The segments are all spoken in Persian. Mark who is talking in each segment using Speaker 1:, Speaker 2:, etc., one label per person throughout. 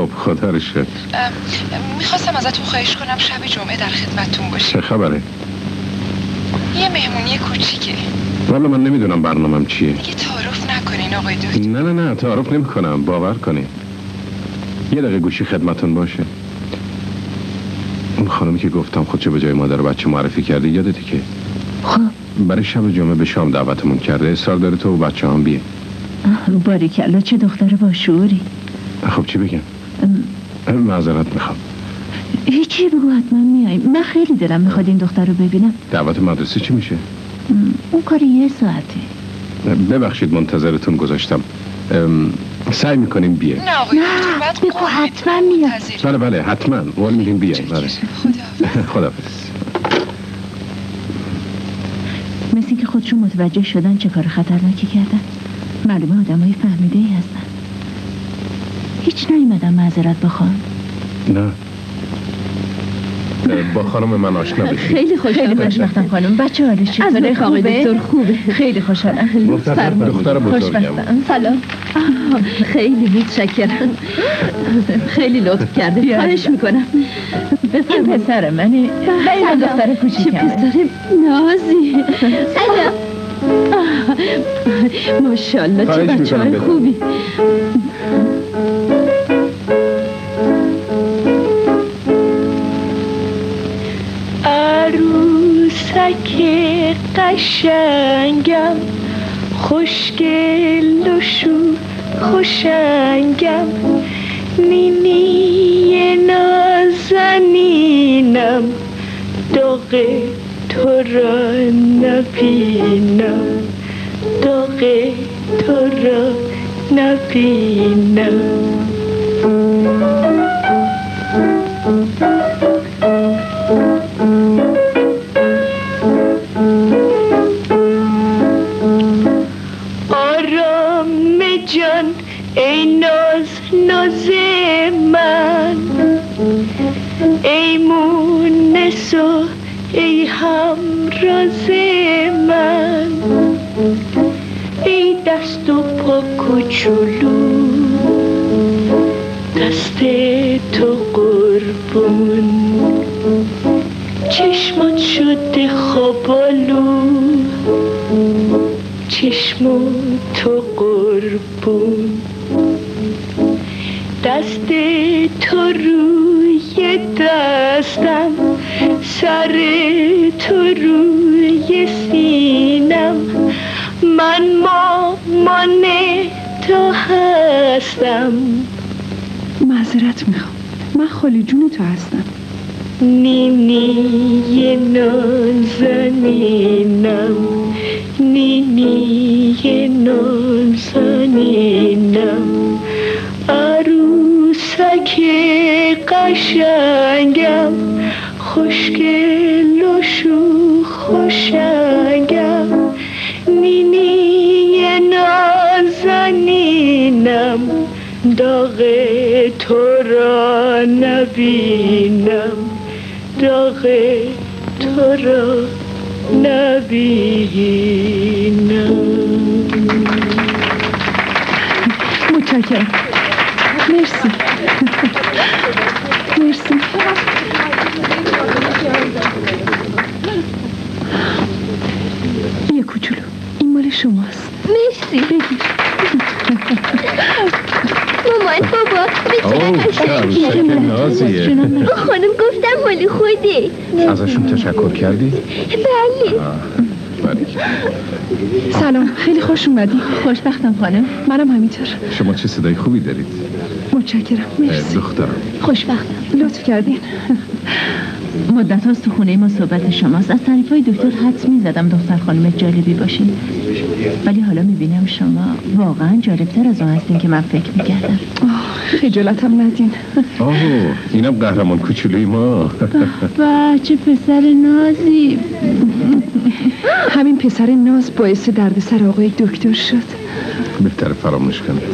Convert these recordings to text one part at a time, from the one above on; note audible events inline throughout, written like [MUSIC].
Speaker 1: خب خدا رو شکر
Speaker 2: می‌خواستم ازتون خواهش کنم شب جمعه در خدمتتون باشم.
Speaker 1: چه خبره؟
Speaker 2: یه مهمونی کوچیکه.
Speaker 1: والا من نمی‌دونم برنامهم چیه.
Speaker 2: دیگه تعارف نکنین آقای دکتر.
Speaker 1: نه نه نه تعارف نمی کنم باور کنی یه دقیقه گوشی خدمتون باشه. اون خانمی که گفتم خودشو به جای مادر و بچه معرفی کرده یادتی که؟
Speaker 3: خب.
Speaker 1: برای شب جمعه به شام دعوتمون کرده اصرار داره تو و بچه هم بیه.
Speaker 3: باریکلا چه دختر با شعوری.
Speaker 1: خب چی بگم؟ معذرت می‌خوام.
Speaker 3: هیچی بگو حتما میاییم من خیلی دلم می‌خواد این دختر رو ببینم.
Speaker 1: دعوت مدرسه چی میشه؟
Speaker 3: اون کاری یه ساعته.
Speaker 1: ببخشید منتظرتون گذاشتم. سعی می‌کنیم بیه
Speaker 2: نه
Speaker 3: بگو حتما.
Speaker 2: منتظریم.
Speaker 1: بله بله حتما. قول میدیم بیاین بله.
Speaker 2: خدا
Speaker 1: خدافظ [LAUGHS]
Speaker 3: مثل که خودشون متوجه شدن چه کار خطرناکی کردن. معلومه آدم های فهمیده ای هستن. هیچ نیومدم معذرت بخوام.
Speaker 1: نه. با خانم من آشنا بشید
Speaker 3: خیلی خوشحالم. خوشبختم خانم. بچه حالش چطوره خوبه خوبه. خیلی خوشحالم.
Speaker 1: دختر بزرگم.
Speaker 3: سلام. خیلی متشکرم. خیلی لطف کرده خواهش می‌کنم. این پسر منه. این دختر کوچیکمه. چه پسر نازی؟ سلام. ماشاءالله چه بچه خوبی. قشنگم. خوشگل و شو خوشنگم. نینی نازنینم. داغ تو را نبینم. داغ تو را نبینم. دست و پا کوچولو. دست تو قربون. چشمات شده خوابالو. چشم تو قربون. دست تو روی دستم سر تو روی سینم. من مامان تو هستم.
Speaker 4: معذرت می‌خوام. من خالی جون تو هستم.
Speaker 3: نینی نازنینم. نینی نازنینم. عروسک قشنگم. خوشگل و شو خوشنگم. داغ تو را نبینم. داغ تو را نبینم.
Speaker 4: متشکرم مرسی مرسی یه کوچولو این مال شماست
Speaker 5: مرسی
Speaker 4: بگیر
Speaker 5: مامان بابا
Speaker 1: اوه
Speaker 5: می‌تونم
Speaker 1: چه
Speaker 5: قشنگی
Speaker 1: عروسک نازیه.
Speaker 5: خانم گفتم مالی خوده
Speaker 1: ازشون تشکر کردی؟
Speaker 5: بله.
Speaker 4: سلام خیلی خوش اومدی.
Speaker 3: خوشبختم خانم.
Speaker 4: منم همینطور.
Speaker 1: شما چه صدای خوبی دارید؟
Speaker 4: متشکرم. مرسی.
Speaker 1: دخترم.
Speaker 3: خوشبختم.
Speaker 4: لطف کردین.
Speaker 3: مدت هاست تو خونه ما صحبت شماست. از تعریف های دکتر حدس می زدم دختر خانم جالبی باشین. ولی حالا می‌بینم شما واقعا جالبتر از اون هستین که من فکر می‌کردم.
Speaker 4: آه، خجالتم ندین.
Speaker 1: آه اینم قهرمان کوچولوی ما. [LAUGHS]
Speaker 3: و چه پسر نازی.
Speaker 4: همین پسر ناز باعث دردسر آقای دکتر شد.
Speaker 1: بهتر فراموش کنید. [LAUGHS]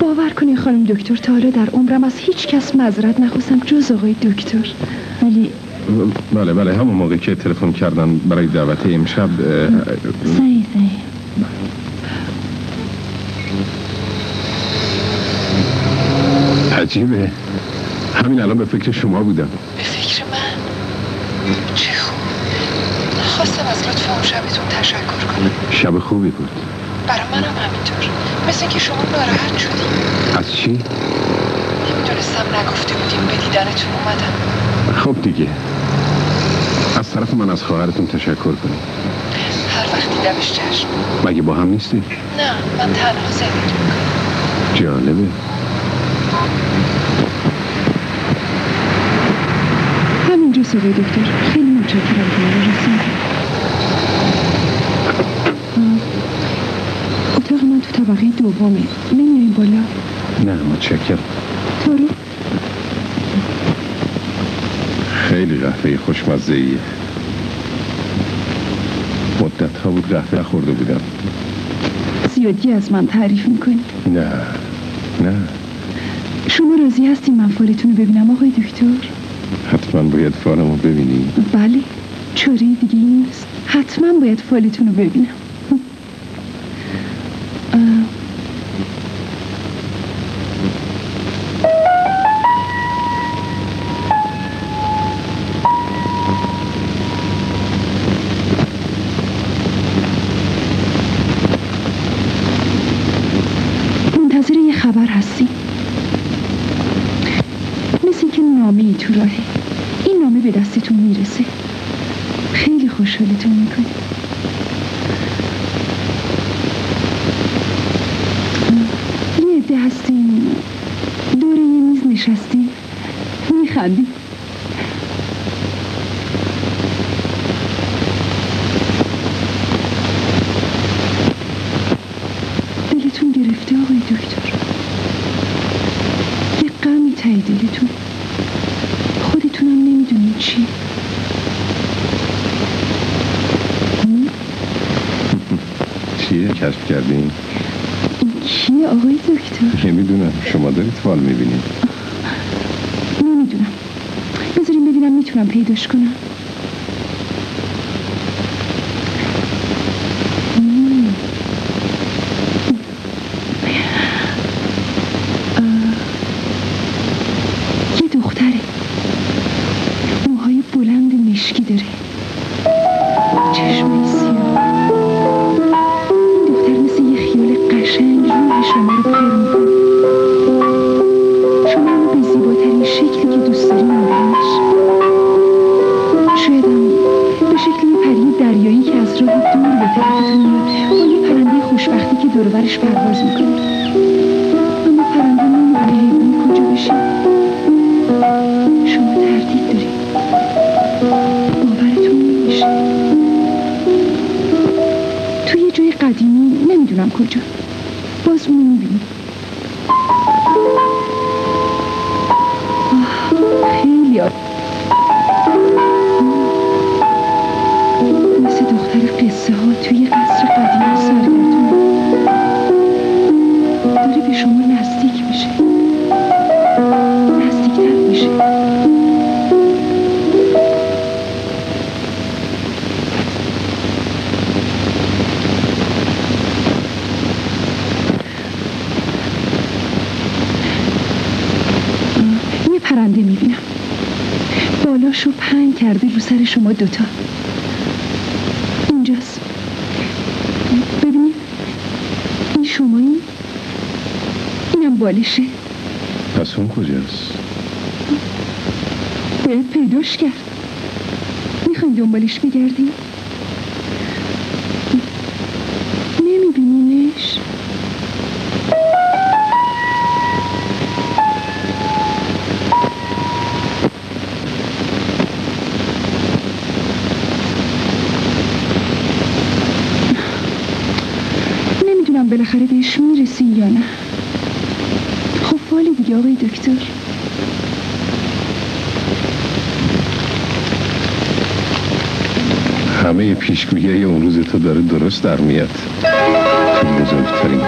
Speaker 4: باور کنین خانم دکتر تا حالا در عمرم از هیچ کس معذرت نخواستم جز آقای دکتر.
Speaker 3: ولی
Speaker 1: بله بله همون موقع که تلفن کردن برای دعوت امشب اه،
Speaker 3: صحیح
Speaker 1: عجیبه. همین الان به فکر شما بودم.
Speaker 2: به فکر من؟ چه خوب. خواستم از لطف اون شبتون تشکر کنم.
Speaker 1: شب خوبی بود.
Speaker 2: برای منم همینطور. مثل که شما ناراحت شدیم
Speaker 1: از چی؟
Speaker 2: نمی‌دونستم نگفته بودیم به دیدنتون اومدم.
Speaker 1: خب دیگه. از طرف من از خواهرتون تشکر کنید
Speaker 2: هر وقت دیدمش چشم.
Speaker 1: مگه با هم نیستی؟
Speaker 2: نه من تنها زندگی می‌کنم.
Speaker 1: جالبه.
Speaker 4: همینجا آقای دکتر. خیلی متشکرم اتاق من تو طبقه دومه. نمیاییم بالا؟
Speaker 1: نه متشکرم.
Speaker 4: تو رو؟
Speaker 1: خیلی قهوه خوشمزه ایه مدت ها بود قهوه نخورده بودم.
Speaker 4: زیادی از من تعریف می‌کنی؟
Speaker 1: نه نه.
Speaker 4: شما راضی هستین من فالتون رو ببینم آقای دکتر؟
Speaker 1: حتما باید فالمو ببینی
Speaker 4: بله چاره دیگه نیست. حتما باید فالتون رو ببینم اه. منتظر یه خبر هستی مثل که نامه ای تو راهه این نامه به دستتون می‌رسه خیلی خوشحالتون می‌کنه یه عده هستیم دور یه میز نشستیم میخندیم دلتون گرفته آقای دکتر یه غمی ته دلتون خودتونم نمی‌دونین چی
Speaker 1: چیه کشف کردین؟
Speaker 4: این کیه آقای دکتر
Speaker 1: نمی‌دونم شما دارید فال می‌بینید
Speaker 4: نمی‌دونم بذاریم ببینم می‌تونم پیداش کنم دریایی که از راه دور به طرفتون میاد با یه پرنده خوشبختی که دور و برش پرواز می‌کنه اما پرنده نمی‌دونه حیوانی کجا بشه شما تردید دارید باورتون نمیشه توی یه جای قدیمی نمی‌دونم کجا. باز اونو می‌بینی. شما دوتا. اینجاست. ببینید این شمایی؟ اینم بالشه.
Speaker 1: پس اون کجاست؟
Speaker 4: باید پیداش کرد. می‌خواین دنبالش بگردیم نمیبینینش نمی‌دونم بالاخره بهش می‌رسی یا نه خب والی دیگه آقای دکتر
Speaker 1: همه پیشگویی اون روز تو داره درست در میاد. تو بزرگترین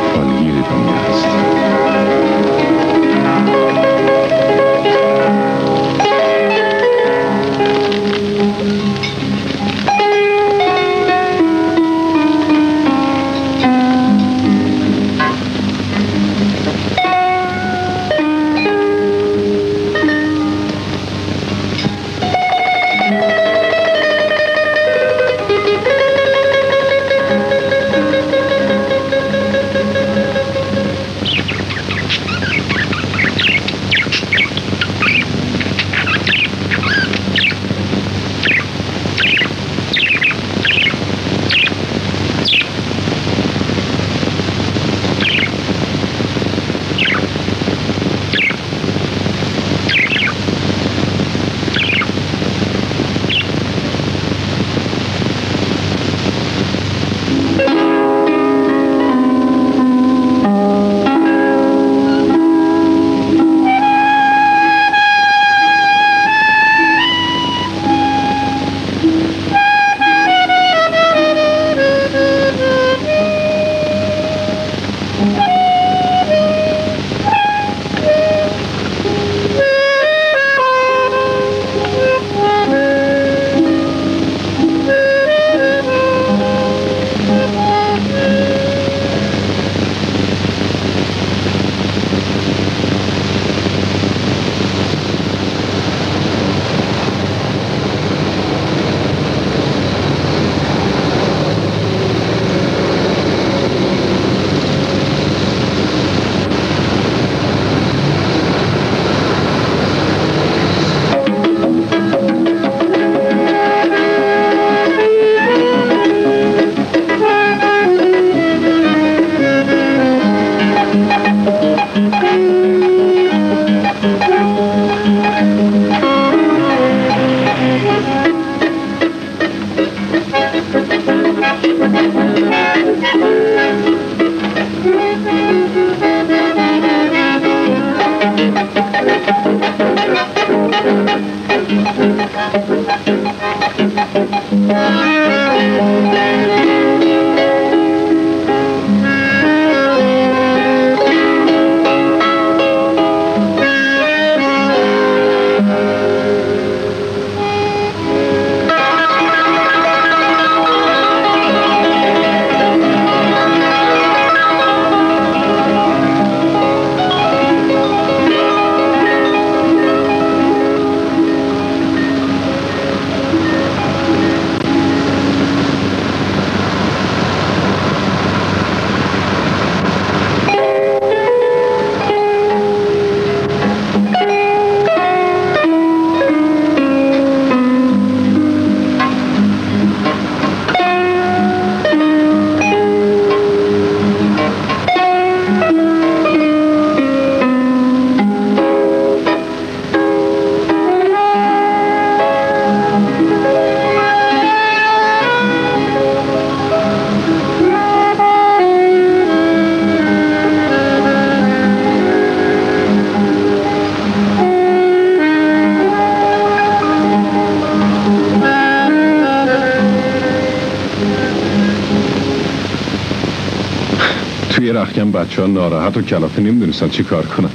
Speaker 3: وقتی هم بچه ها ناراحت و کلافه نمی‌دونستن چی کار کنن.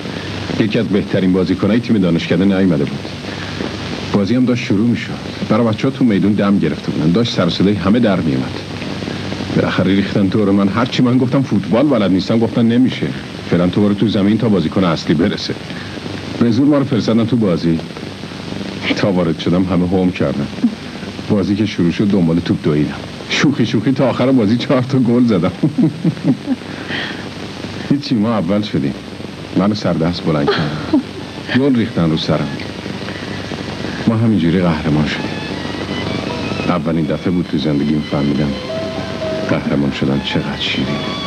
Speaker 3: یکی از بهترین بازیکنهای تیم دانشکده نیامده بود. بازی هم داشت شروع می‌شد. برای بچه ها تو میدون دم گرفته بودن. داشت سر همه در میومد بالاخره ریختن تو من. هرچی من گفتم فوتبال بلد نیستم گفتن نمیشه. فعلا تو برو تو زمین تا بازیکن اصلی برسه. به زور ما رو فرستادن تو بازی. تا وارد شدم همه هوم کردن. بازی که شروع شد دنبال توپ دویدم. شوخی شوخی تا آخر بازی چهار تا گل زدم. هیچی ما اول شدیم. منو سردست بلند کردم گل ریختن رو سرم. ما همینجوری قهرمان شدیم. اولین دفعه بود تو زندگیم فهمیدم قهرمان شدن چقدر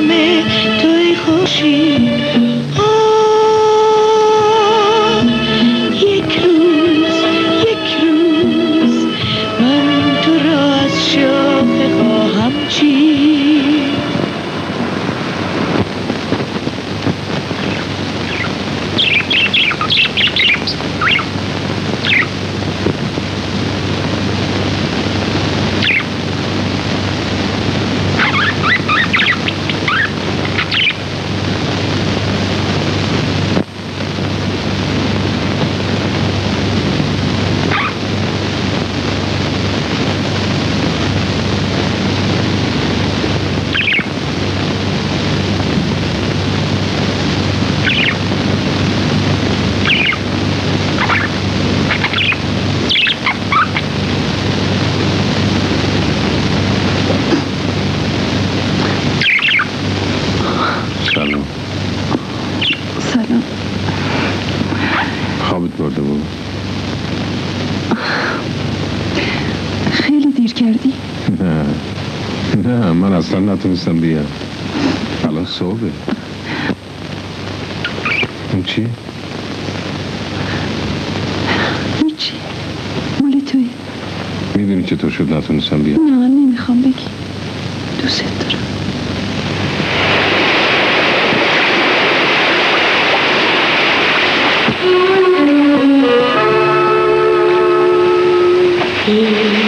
Speaker 3: में कोई खुशी شیرینه نتونستم بیام. الان صبحه. اون چی؟
Speaker 4: هیچی مالی توی؟
Speaker 3: می‌دونی چطور شد نتونستم بیام؟
Speaker 4: نه نمی‌خوام بگی. دوست دارم. ای مهربان